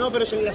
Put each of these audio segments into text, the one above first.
No, pero se la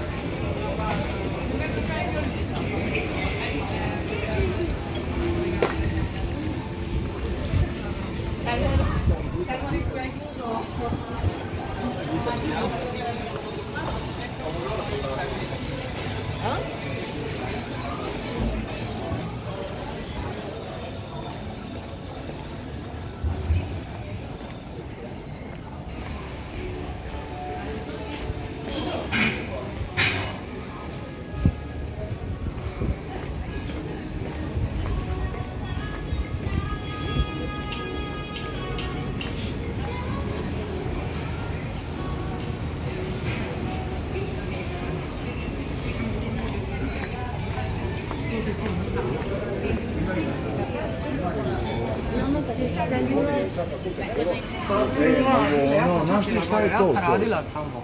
No, znaš ti šta je to? Ja sam radila tamo.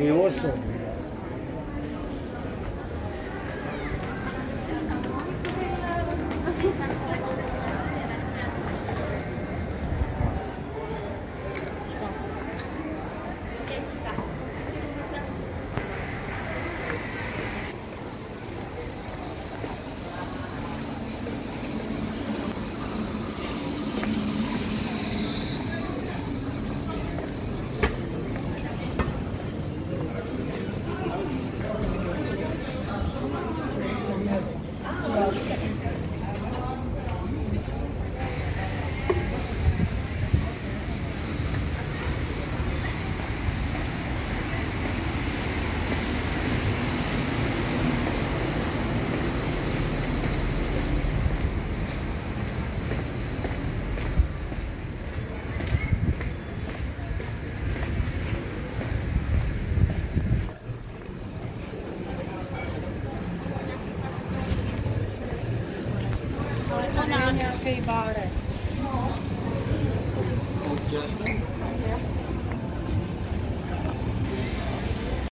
Rioso. Tanya K. Bauer. Justin? Yeah.